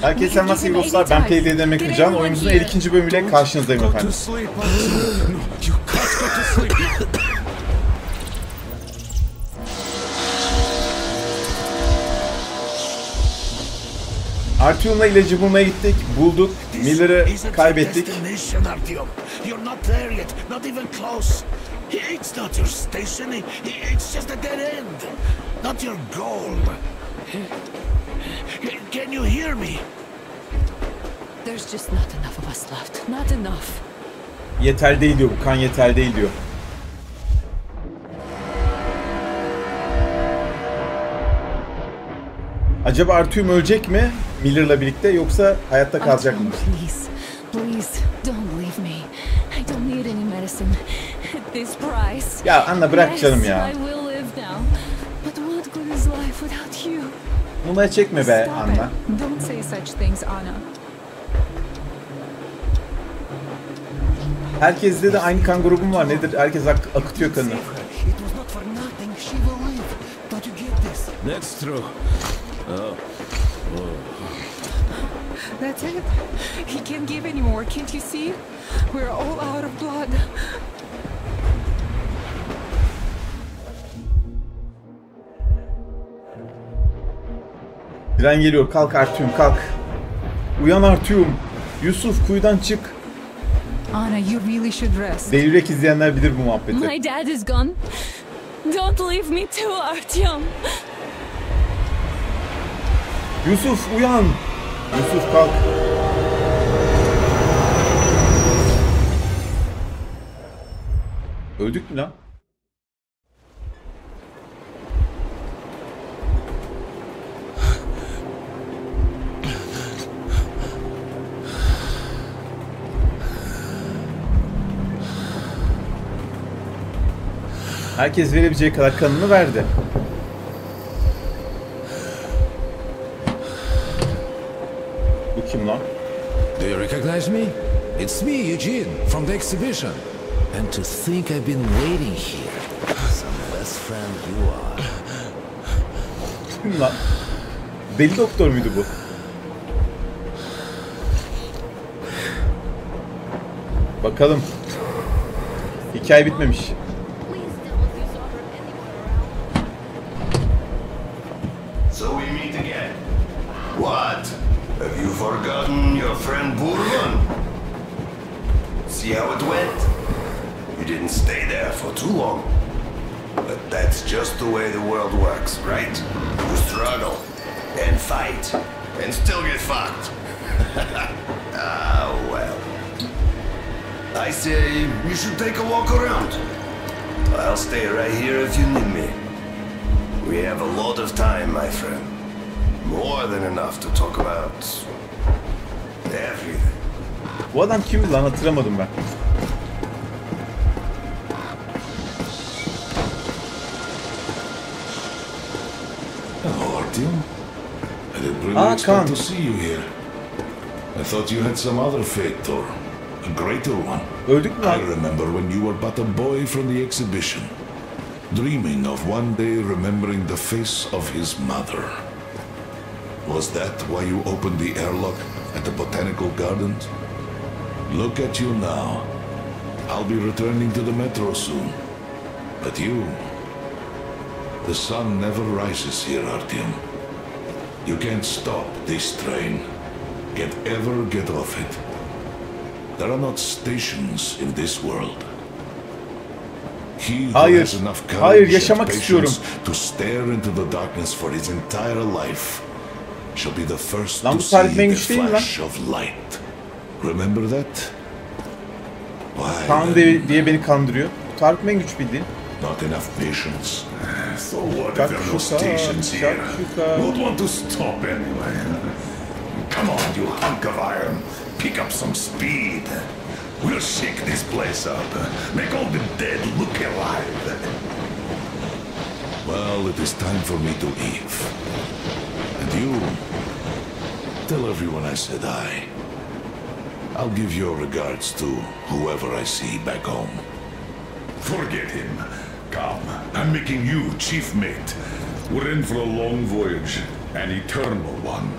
Herkese nasıl dostlar? Ben Payday Demek Can. Oyunumuzun 52. bölümüyle karşınızdayım efendim. Artyom'la ilacı bulmaya gittik, bulduk, Miller'ı kaybettik. Can you hear me? There's just not enough of us left. Not enough. Yeter değil diyor, bu kan yeter değil diyor. Acaba Artyom ölecek mi Miller'la birlikte yoksa hayatta kalacak mı? Please, please, don't leave me. I don't need any medicine. At this price. Ya Anna bırak canım Yes, ya. I Bunları çekme be Stop Anna. it. Don't say such things, Anna. Herkeste de aynı kan grubum var. Nedir? Herkes ak- akıtıyor kanını. That's true. That's it. He can't give anymore, can't you see? We're all out of blood. Tren geliyor. Kalk Artyom kalk. Uyan Artyom. Yusuf kuyudan çık. Anna, you really should rest. Delirek izleyenler bilir bu muhabbeti. My dad is gone. Don't leave me too, Artyom. Yusuf uyan. Yusuf kalk. Öldük mü lan? Herkes verebileceği kadar kanını verdi. Bu kim lan? Do you recognize me? It's me, Eugene, from the exhibition. And to think I've been waiting here. Some best friend you are. Kim lan? Deli doktor muydu bu? Bakalım. Hikaye bitmemiş. Forgotten your friend Burman? See how it went? You didn't stay there for too long. But that's just the way the world works, right? You struggle and fight and still get fucked. ah, well. I say you should take a walk around. I'll stay right here if you need me. We have a lot of time, my friend. More than enough to talk about. Bu adam kim lan hatırlamadım ben. Hello, Artyom. I didn't really Ah, expect Khan. to see you here. I thought you had some other fate or a greater one. Öldük mü I remember when you were but a boy from the exhibition, dreaming of one day remembering the face of his mother. Was that why you opened the airlock at the botanical gardens? Look at you now. I'll be returning to the metro soon. But you, the sun never rises here, Artyom. You can't stop this train. Can't ever get off it. There are not stations in this world. He who Hayır, has enough courage hayır, yaşamak patience istiyorum. to stare into the darkness for his entire life shall be the first Lan to see the lan? flash of light. Remember that? Why Kaan diye, diye beni kandırıyor. Tarık Mengüç bildiğin. not enough patience? So what if there are no stations here? Who'd want to stop anyway? Come on, you hunk of iron. Pick up some speed. We'll shake this place up. Make all the dead look alive. Well, it is time for me to leave. And you, tell everyone I said I. I'll give your regards to whoever I see back home. Forget him. Come, I'm making you chief mate. We're in for a long voyage, an eternal one.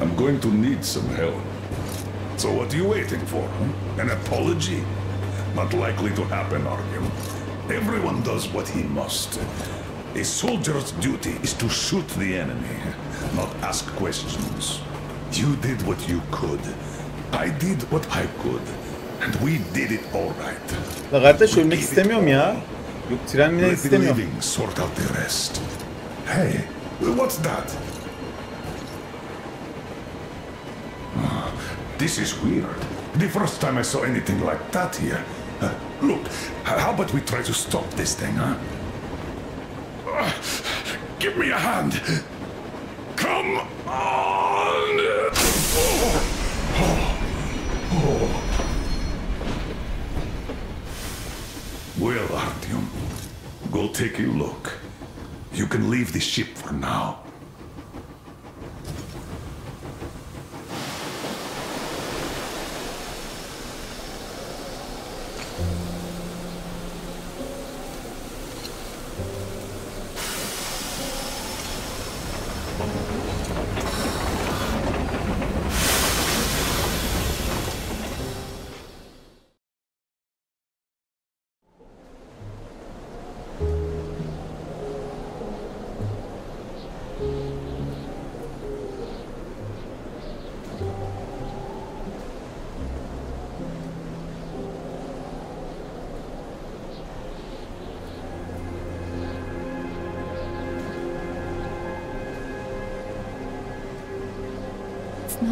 I'm going to need some help. So what are you waiting for? huh? An apology? Not likely to happen, Artyom. Everyone does what he must. A soldier's duty is to shoot the enemy, not ask questions. You did what you could. I did what I could. And we did it all right. La kardeş ölmek istemiyorum ya. Yok tren bile istemiyorum. living sort out the rest. Hey, what's that? This is weird. The first time I saw anything like that here. Uh, look, how about we try to stop this thing, huh? Give me a hand. Come on! Oh, oh. Well, Artyom, go take a look. You can leave the ship for now.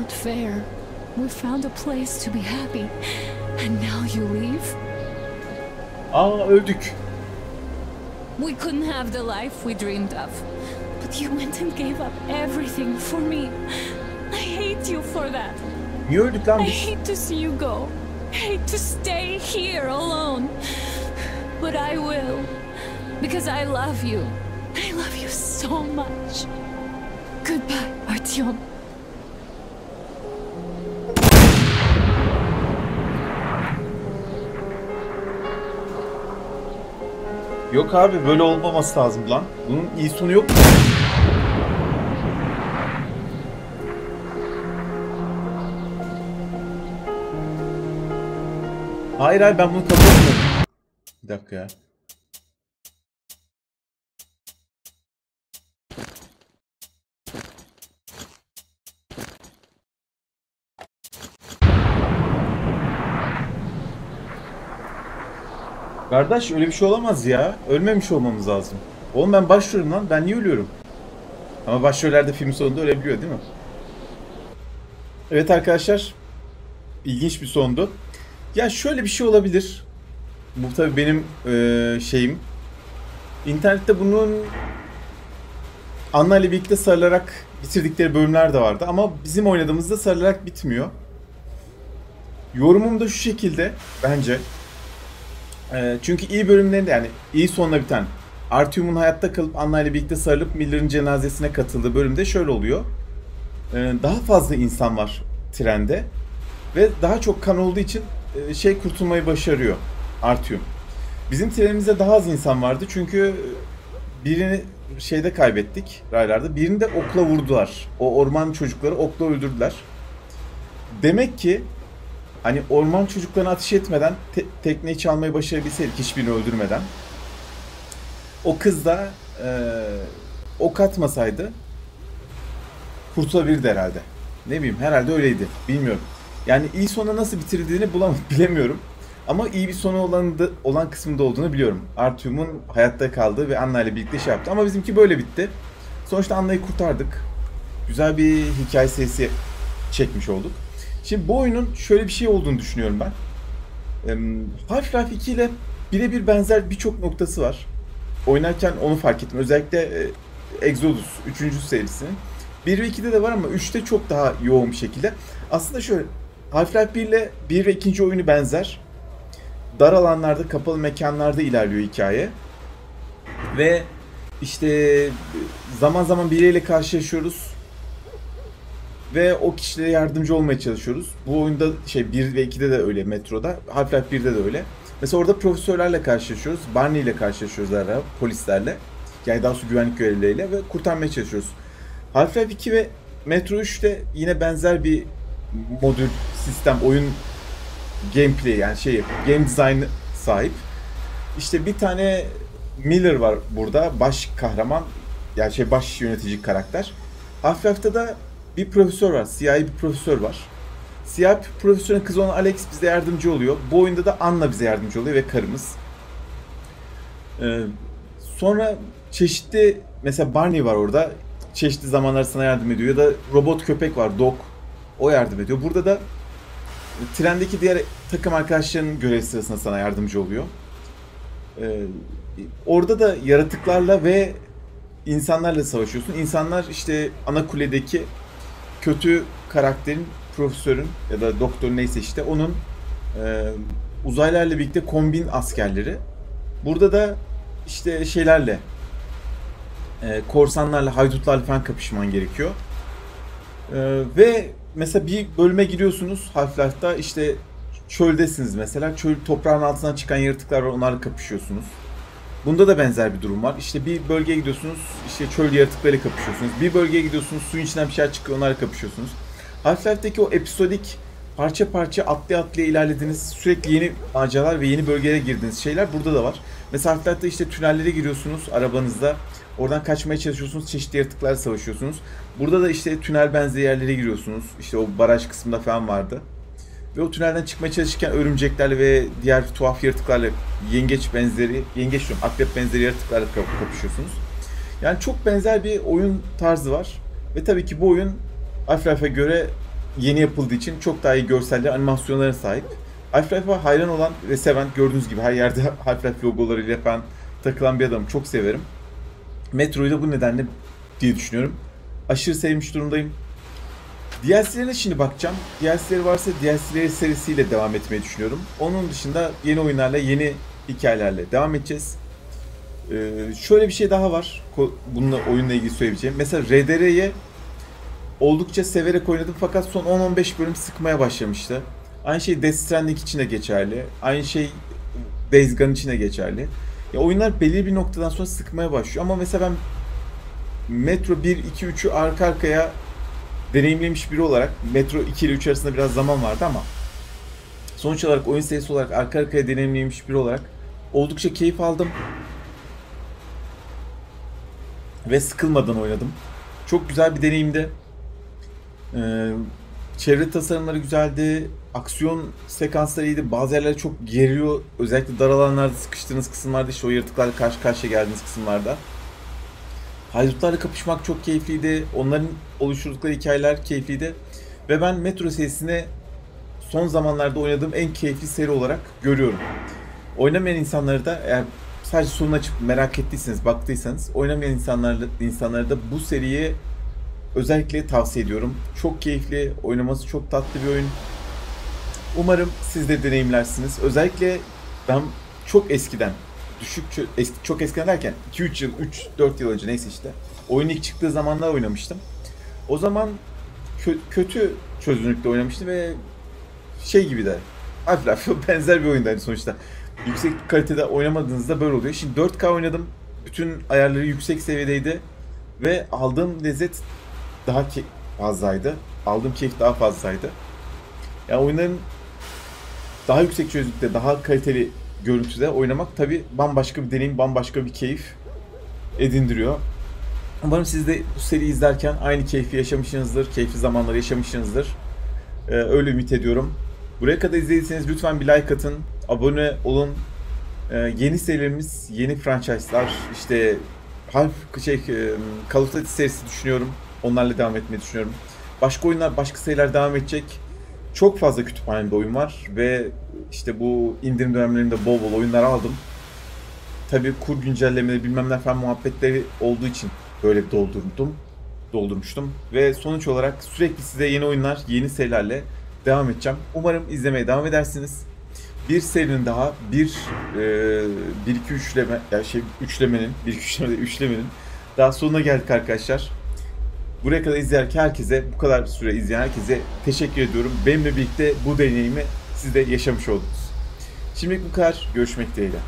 Not fair. We found a place to be happy, and now you leave? Aa öldük. We couldn't have the life we dreamed of. But you went and gave up everything for me. I hate you for that. Niye öldük lan I biz? hate to see you go. I hate to stay here alone. But I will. Because I love you. I love you so much. Goodbye, Artyom. Yok abi böyle olmaması lazım lan. Bunun iyi sonu yok mu? Hayır hayır ben bunu kabul etmiyorum. Bir dakika ya. Kardeş öyle bir şey olamaz ya. Ölmemiş olmamız lazım. Oğlum ben başrolüm lan. Ben niye ölüyorum? Ama başroller de film sonunda ölebiliyor değil mi? Evet arkadaşlar. İlginç bir sondu. Ya şöyle bir şey olabilir. Bu tabii benim eee, şeyim. İnternette bunun Anna ile birlikte sarılarak bitirdikleri bölümler de vardı. Ama bizim oynadığımızda sarılarak bitmiyor. Yorumum da şu şekilde bence. Ee, çünkü iyi bölümlerinde yani iyi sonla biten Artyom'un hayatta kalıp Anna ile birlikte sarılıp Miller'ın cenazesine katıldığı bölümde şöyle oluyor. Ee, daha fazla insan var trende ve daha çok kan olduğu için e, şey kurtulmayı başarıyor Artyom. Bizim trenimizde daha az insan vardı çünkü birini şeyde kaybettik raylarda. Birini de okla vurdular. O orman çocukları okla öldürdüler. Demek ki hani orman çocuklarına ateş etmeden te- tekneyi çalmayı başarabilseydik hiçbirini öldürmeden o kız da e, ok atmasaydı kurtulabilirdi herhalde. Ne bileyim herhalde öyleydi. Bilmiyorum. Yani iyi sona nasıl bitirdiğini bulam bilemiyorum. Ama iyi bir sonu olan, da, olan kısmında olduğunu biliyorum. Artyom'un hayatta kaldığı ve Anna ile birlikte şey yaptı. Ama bizimki böyle bitti. Sonuçta Anna'yı kurtardık. Güzel bir hikaye serisi çekmiş olduk. Şimdi bu oyunun şöyle bir şey olduğunu düşünüyorum ben. Half-Life 2 ile birebir benzer birçok noktası var. Oynarken onu fark ettim. Özellikle e, Exodus 3. serisinin. 1 ve 2'de de var ama 3'te çok daha yoğun bir şekilde. Aslında şöyle Half-Life 1 ile 1 ve 2. oyunu benzer. Dar alanlarda, kapalı mekanlarda ilerliyor hikaye. Ve işte zaman zaman biriyle karşılaşıyoruz ve o kişilere yardımcı olmaya çalışıyoruz. Bu oyunda şey 1 ve 2'de de öyle metroda. Half-Life 1'de de öyle. Mesela orada profesörlerle karşılaşıyoruz. Barney ile karşılaşıyoruz ara polislerle. Yani daha doğrusu güvenlik görevlileriyle ve kurtarmaya çalışıyoruz. Half-Life 2 ve Metro 3'te yine benzer bir modül, sistem, oyun gameplay yani şey game design sahip. İşte bir tane Miller var burada baş kahraman yani şey baş yönetici karakter. Half-Life'da da bir profesör var. Siyahi bir profesör var. Bir profesörün kızı olan Alex bize yardımcı oluyor. Bu oyunda da Anna bize yardımcı oluyor ve karımız. Ee, sonra çeşitli mesela Barney var orada. Çeşitli zamanlar sana yardım ediyor. Ya da robot köpek var Dog. O yardım ediyor. Burada da trendeki diğer takım arkadaşlarının görev sırasında sana yardımcı oluyor. Ee, orada da yaratıklarla ve insanlarla savaşıyorsun. İnsanlar işte ana kuledeki kötü karakterin, profesörün ya da doktorun neyse işte onun e, uzaylarla birlikte kombin askerleri. Burada da işte şeylerle e, korsanlarla, haydutlarla falan kapışman gerekiyor. E, ve mesela bir bölüme giriyorsunuz Half-Life'da işte çöldesiniz mesela. Çöl toprağın altından çıkan yaratıklar onlarla kapışıyorsunuz. Bunda da benzer bir durum var. İşte bir bölgeye gidiyorsunuz, işte çöl yaratıklarıyla kapışıyorsunuz. Bir bölgeye gidiyorsunuz, suyun içinden bir şeyler çıkıyor, onlarla kapışıyorsunuz. Half-Life'deki o episodik parça parça atlaya atlaya ilerlediğiniz, sürekli yeni maceralar ve yeni bölgelere girdiğiniz şeyler burada da var. Mesela Half-Life'da işte tünellere giriyorsunuz arabanızda. Oradan kaçmaya çalışıyorsunuz, çeşitli yaratıklarla savaşıyorsunuz. Burada da işte tünel benzeri yerlere giriyorsunuz. İşte o baraj kısmında falan vardı. Ve o tünelden çıkmaya çalışırken örümceklerle ve diğer tuhaf yaratıklarla yengeç benzeri, yengeç diyorum, akrep benzeri yaratıklarla kap- kapışıyorsunuz. Yani çok benzer bir oyun tarzı var. Ve tabii ki bu oyun Half-Life'e göre yeni yapıldığı için çok daha iyi görselli animasyonlara sahip. Half-Life'a hayran olan ve seven gördüğünüz gibi her yerde Half-Life logolarıyla falan takılan bir adamım. Çok severim. Metro'yu da bu nedenle diye düşünüyorum. Aşırı sevmiş durumdayım. DLC'lerine şimdi bakacağım. DLC'leri varsa DLC'leri serisiyle devam etmeyi düşünüyorum. Onun dışında yeni oyunlarla, yeni hikayelerle devam edeceğiz. Ee, şöyle bir şey daha var. Bununla oyunla ilgili söyleyeceğim. Mesela RDR'ye oldukça severek oynadım fakat son 10-15 bölüm sıkmaya başlamıştı. Aynı şey Death Stranding için de geçerli. Aynı şey Days Gone için de geçerli. Ya oyunlar belli bir noktadan sonra sıkmaya başlıyor ama mesela ben Metro 1, 2, 3'ü arka arkaya deneyimlemiş biri olarak Metro 2 ile 3 arasında biraz zaman vardı ama sonuç olarak oyun serisi olarak arka arkaya deneyimlemiş biri olarak oldukça keyif aldım. Ve sıkılmadan oynadım. Çok güzel bir deneyimdi. Ee, çevre tasarımları güzeldi. Aksiyon sekansları iyiydi. Bazı yerler çok geriyor. Özellikle dar alanlarda sıkıştığınız kısımlarda işte o yaratıklarla karşı karşıya geldiğiniz kısımlarda. Haydutlarla kapışmak çok keyifliydi. Onların oluşturdukları hikayeler keyifliydi. Ve ben Metro serisini son zamanlarda oynadığım en keyifli seri olarak görüyorum. Oynamayan insanları da eğer sadece sonunu açıp merak ettiyseniz, baktıysanız oynamayan insanlarla, insanlara da bu seriyi özellikle tavsiye ediyorum. Çok keyifli, oynaması çok tatlı bir oyun. Umarım siz de deneyimlersiniz. Özellikle ben çok eskiden, düşük eski, çok eskiden derken 2-3 yıl, 3-4 yıl önce neyse işte. Oyun ilk çıktığı zamanlar oynamıştım. O zaman kö- kötü çözünürlükte oynamıştım ve şey gibi de Half-Life benzer bir oyundu hani sonuçta. Yüksek kalitede oynamadığınızda böyle oluyor. Şimdi 4K oynadım. Bütün ayarları yüksek seviyedeydi. Ve aldığım lezzet daha fazlaydı. Aldığım keyif daha fazlaydı. Yani oyunların daha yüksek çözünürlükte, daha kaliteli görüntüde oynamak tabi bambaşka bir deneyim, bambaşka bir keyif edindiriyor. Umarım siz de bu seriyi izlerken aynı keyfi yaşamışsınızdır, keyifli zamanları yaşamışsınızdır. Ee, öyle ümit ediyorum. Buraya kadar izlediyseniz lütfen bir like atın, abone olun. Ee, yeni serilerimiz, yeni franchise'lar, işte Half şey, e, Call of Duty serisi düşünüyorum. Onlarla devam etmeyi düşünüyorum. Başka oyunlar, başka seriler devam edecek. Çok fazla kütüphanemde oyun var ve işte bu indirim dönemlerinde bol bol oyunlar aldım. Tabii kur güncellemeleri bilmem ne falan muhabbetleri olduğu için böyle doldurdum. Doldurmuştum. Ve sonuç olarak sürekli size yeni oyunlar, yeni serilerle devam edeceğim. Umarım izlemeye devam edersiniz. Bir serinin daha, bir e, bir iki üçleme, yani şey üçlemenin, bir iki üçleme üçlemenin daha sonuna geldik arkadaşlar. Buraya kadar izleyen herkese, bu kadar süre izleyen herkese teşekkür ediyorum. Benimle birlikte bu deneyimi siz de yaşamış oldunuz. Şimdilik bu kadar. Görüşmek dileğiyle.